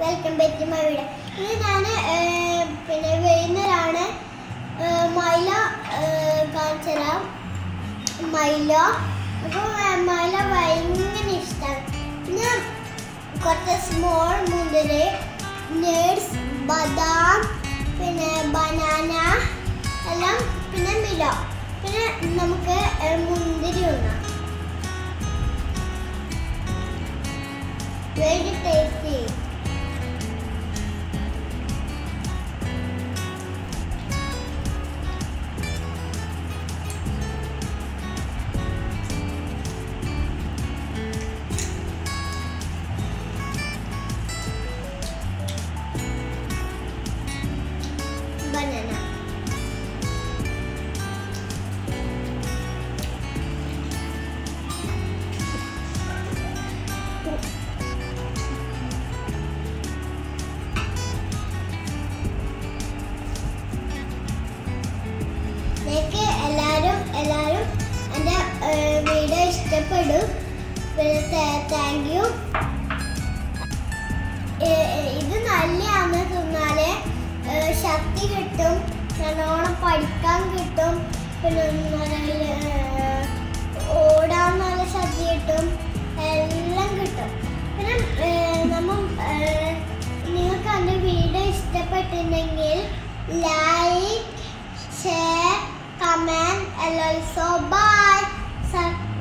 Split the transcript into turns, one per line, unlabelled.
Welcome back to my video ഞാൻ പിന്നെ വൈകുന്നേരമാണ് മൈല കാണിച്ചു മൈല. അപ്പോൾ മൈല ഭയങ്കര ഇഷ്ടമാണ് പിന്നെ കുറച്ച് സ്മോൾ മുന്തിരി നേഴ്സ് ബദാം പിന്നെ ബനാന എല്ലാം പിന്നെ മില. പിന്നെ നമുക്ക് മുന്തിരി ഉണ്ടാം വെരി എനിക്ക് എല്ലാവരും എല്ലാവരും എന്റെ വീഡിയോ ഇഷ്ടപ്പെടും. പിന്നെ താങ്ക് യു ഇത് നല്ലതാണ് തോന്നാൽ ശക്തി കിട്ടും. നല്ലോണം പഠിക്കാൻ കിട്ടും. Carmen Eloiso. Bye.